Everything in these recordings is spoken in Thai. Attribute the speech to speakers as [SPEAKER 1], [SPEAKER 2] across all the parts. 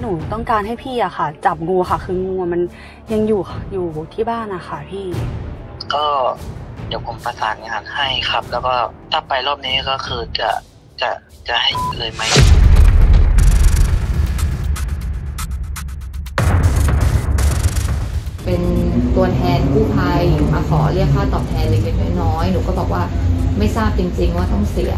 [SPEAKER 1] หนูต้องการให้พี่อะค่ะ จับงูค่ะ คืองูมันยังอยู่อยู่ที่บ้านอะค่ะพี่
[SPEAKER 2] ก็เดี๋ยวผมประสานงานให้ครับ แล้วก็ถ้าไปรอบนี้ก็คือจะจะจะให้เลยไหม
[SPEAKER 3] เป็นตัวแทนกู้ภัยมาขอเรียกค่าตอบแทนเล็กๆน้อยๆหนูก็บอกว่าไม่ทราบจริง ๆ ว่าต้องเสีย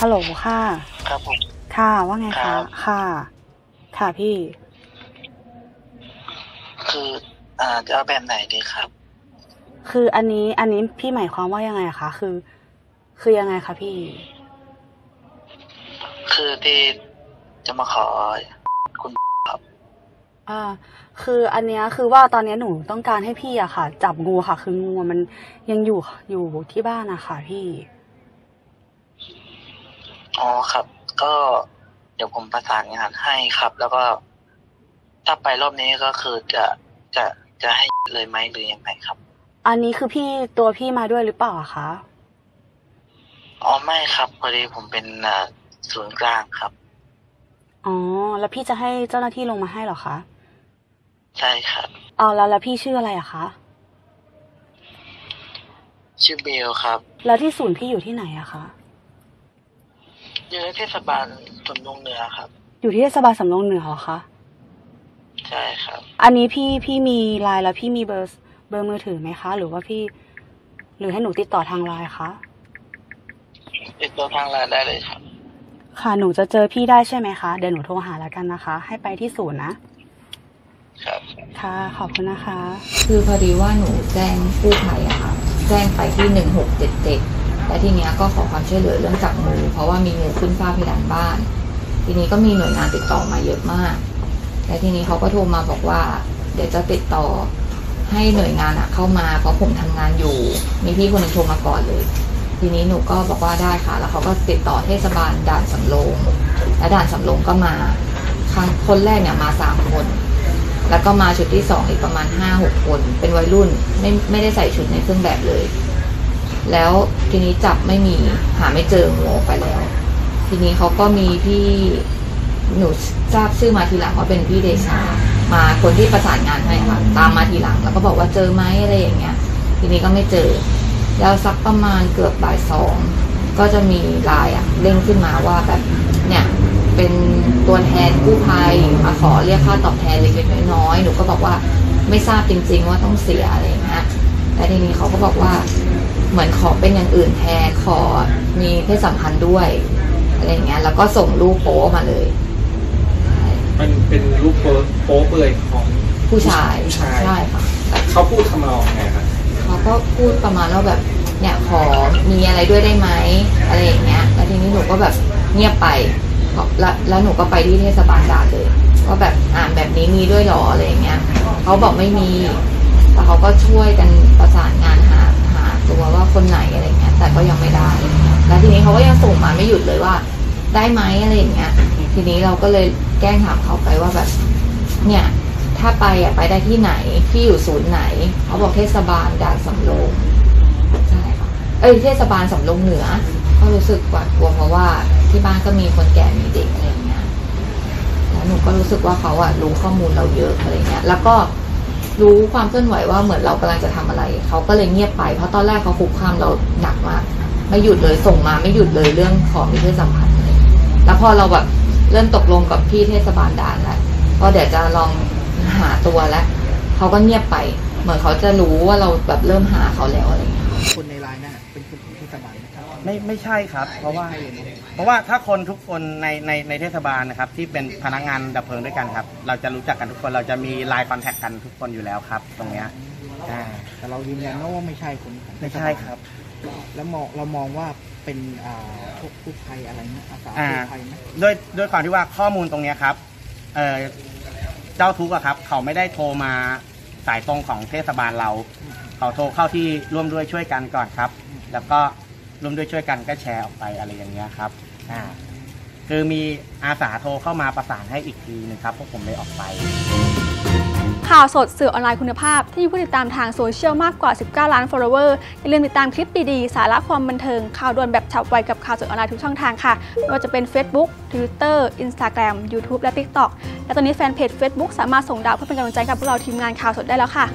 [SPEAKER 1] ฮัลโหลค่ะ
[SPEAKER 2] ครับผม
[SPEAKER 1] ค่ะว่าไง
[SPEAKER 2] ครั
[SPEAKER 1] คะ
[SPEAKER 2] บ
[SPEAKER 1] ค่ะ ค่ะพี่
[SPEAKER 2] คืออ่าจะเอาแบบไหนดีครับ
[SPEAKER 1] คืออันนี้อันนี้พี่หมายความว่ายังไงคะคือ คือยังไงคะพี่
[SPEAKER 2] คือที่จะมาขอคุณ
[SPEAKER 1] อ่า คืออันเนี้ยคือว่าตอนเนี้ยหนูต้องการให้พี่อะค่ะ จับงูค่ะ คืองูมันยังอยู่อยู่ที่บ้านอะค่ะพี่
[SPEAKER 2] อ๋อครับ ก็เดี๋ยวผมประสานงานให้ครับ แล้วก็ถ้าไปรอบนี้ก็คือจะจะจะให้เลยไหมหรือยังไงครับ
[SPEAKER 1] อันนี้คือพี่ตัวพี่มาด้วยหรือเปล่าอะคะ
[SPEAKER 2] อ๋อไม่ครับพอดีผมเป็นอ่าศูนย์กลางครับ
[SPEAKER 1] อ๋อ แล้วพี่จะให้เจ้าหน้าที่ลงมาให้เหรอคะ
[SPEAKER 2] ใช่ครับ
[SPEAKER 1] อ๋อแล้วแล้วพี่ชื่ออะไรอะคะ
[SPEAKER 2] ชื่อเบลครับ
[SPEAKER 1] แล้วที่ศูนย์พี่อยู่ที่ไหนอะคะ
[SPEAKER 2] อยู่ในเทศบาลสวนลุงเหนือครับ
[SPEAKER 1] อยู่ที่เทศบาลสำโรงเหนือเหรอคะ
[SPEAKER 2] ใช่ครับ
[SPEAKER 1] อันนี้พี่พี่มีไลน์แล้วพี่มีเบอร์เบอร์มือถือไหมคะ หรือว่าพี่ หรือให้หนูติดต่อทางไลน์คะ
[SPEAKER 2] ติดต่อทางไลน์ได้เลยครับ
[SPEAKER 1] ค่ะหนูจะเจอพี่ได้ใช่ไหมคะเดี๋ยวหนูโทรหาแล้วกันนะคะ ให้ไปที่ศูนย์นะ
[SPEAKER 2] ครับ
[SPEAKER 1] ค่ะขอบคุณนะคะ
[SPEAKER 3] คือพอดีว่าหนูแจ้งกู้ภัยอะค่ะ แจ้งไปที่หนึ่งหกเจ็ดเจ็ด และทีเนี้ยก็ขอความช่วยเหลือเรื่องจับงูเพราะว่ามีงูขึ้นฝ้าเพดานบ้าน ทีนี้ก็มีหน่วยงานติดต่อมาเยอะมาก และทีนี้เขาก็โทรมาบอกว่า เดี๋ยวจะติดต่อให้หน่วยงานอะเข้ามาเพราะผมทำงานอยู่ มีพี่คนนึงโทรมาก่อนเลย ทีนี้หนูก็บอกว่าได้ค่ะ แล้วเขาก็ติดต่อเทศบาลด่านสำโรงและด่านสำโรงก็มาครั้งคนแรกเนี่ยมาสามคน แล้วก็มาชุดที่สองอีกประมาณห้าหกคน เป็นวัยรุ่นไม่ไม่ได้ใส่ชุดในเครื่องแบบเลย แล้วทีนี้จับไม่มีหาไม่เจองูออกไปแล้ว ทีนี้เขาก็มีพี่หนูทราบชื่อมาทีหลังว่าเป็นพี่เดชา มาคนที่ประสานงานให้ค่ะตามมาทีหลัง แล้วก็บอกว่าเจอไหมอะไรอย่างเงี้ย ทีนี้ก็ไม่เจอ แล้วสักประมาณเกือบบ่ายสองก็จะมีไลายอะเด้งขึ้นมาว่าแบบเนี่ยเป็นตัวแทนกู้ภัยมาขอเรียกค่าตอบแทนเล็กๆน้อยๆหนูก็บอกว่าไม่ทราบจริง ๆ ว่าต้องเสียอะไรอย่างเงี้ยแล้วทีนี้เขาก็บอกว่า เหมือนขอเป็นอย่างอื่นแทนขอมีเพศสัมพันธ์ด้วยอะไรอย่างเงี้ย แล้วก็ส่งรูปโป๊มาเลยใช่
[SPEAKER 4] มันเป็นรูปโป๊โป๊เปลือยของ
[SPEAKER 3] ผู้ชาย
[SPEAKER 4] ผู้ชาย
[SPEAKER 3] ใช่ค่ะ
[SPEAKER 4] เขาพูดทำนองไงครับ
[SPEAKER 3] เขาก็พูดประมาณว่าแบบเนี่ยขอมีอะไรด้วยได้ไหมอะไรอย่างเงี้ย แล้วทีนี้หนูก็แบบเงียบไปเพราะแล้วแล้วหนูก็ไปที่เทศบาลด่านเลยว่าแบบอ่านแบบนี้มีด้วยเหรออะไรอย่างเงี้ยเขาบอกไม่มีแต่เขาก็ช่วยกันประสานงานหาหา ตัวว่าคนไหนอะไรเงี้ยแต่ก็ยังไม่ได้ แล้วทีนี้เขาก็ยังส่งมาไม่หยุดเลยว่า ได้ไหมอะไรเงี้ย ทีนี้เราก็เลยแกล้งถามเขาไปว่าแบบ เนี่ย ถ้าไปอะไปได้ที่ไหนที่อยู่ศูนย์ไหน เขาบอกเทศบาลด่านสำโรงใช่ค่ะเอ้ยเทศบาลสำโรงเหนือ ก็รู้สึกหวาดกลัวเพราะว่าที่บ้านก็มีคนแก่มีเด็กอะไรเงี้ยแล้วหนูก็รู้สึกว่าเขาอะรู้ข้อมูลเราเยอะอะไรเงี้ย แล้วก็ รู้ความเคลื่อนไหวว่าเหมือนเรากำลังจะทำอะไร เขาก็เลยเงียบไป เพราะตอนแรกเขาคุกคามเราหนักมาก ไม่หยุดเลยส่งมาไม่หยุดเลยเรื่องของมีเพศสัมพันธ์อะไรแล้วพอเราแบบเริ่มตกลงกับพี่เทศบาลด่านแล้วก็เดี๋ยวจะลองหาตัวแล้วเขาก็เงียบไป เหมือนเขาจะรู้ว่าเราแบบเริ่มหาเขาแล้วอะไรเงี้ย
[SPEAKER 5] ไม่
[SPEAKER 6] ไม่ใช่ครับ เพราะว่า เพราะว่าถ้าคนทุกคนในในในเทศบาลนะครับ ที่เป็นพนักงานดับเพลิงด้วยกันครับ เราจะรู้จักกันทุกคนเราจะมีไลน์ contact กันทุกคนอยู่แล้วครับ ตรงเนี้ยอ่า
[SPEAKER 5] แต่เรายืนยันว่าไม่ใช่คนของเท
[SPEAKER 6] ไม่
[SPEAKER 5] ศบาล
[SPEAKER 6] ใช่ครับ
[SPEAKER 5] แล้วมองเรามองว่าเป็นอ่าพวกกู้ภัยอะไรนะอาสา
[SPEAKER 6] อ่า
[SPEAKER 5] กู้ภัยไหม
[SPEAKER 6] ด้วยด้วยความที่ว่าข้อมูลตรงเนี้ยครับเออเจ้าทุกข์อะครับ เขาไม่ได้โทรมาสายตรงของเทศบาลเรา เขาโทรเข้าที่ร่วมด้วยช่วยกันก่อนครับ แล้วก็ ร่วมด้วยช่วยกันก็แชร์ออกไปอะไรอย่างเงี้ยครับอ่าคือมีอาสาโทรเข้ามาประสานให้อีกทีหนึงครับพวกผมเลยออกไป
[SPEAKER 7] ข่าวสดสื่อออนไลน์คุณภาพที่มีผู้ติดตามทางโซเชียลมากกว่า 19 ล้าน follower อย่าลืมติดตามคลิปดีๆ สาระความบันเทิง ข่าวด่วนแบบฉับไวกับข่าวสดออนไลน์ทุกช่องทางค่ะ ไม่ว่าจะเป็น Facebook Twitter Instagram YouTube และ TikTok และตอนนี้แฟนเพจ Facebook สามารถส่งดาวเพื่อเป็นกำลังใจกับพวกเราทีมงานข่าวสดได้แล้วค่ะ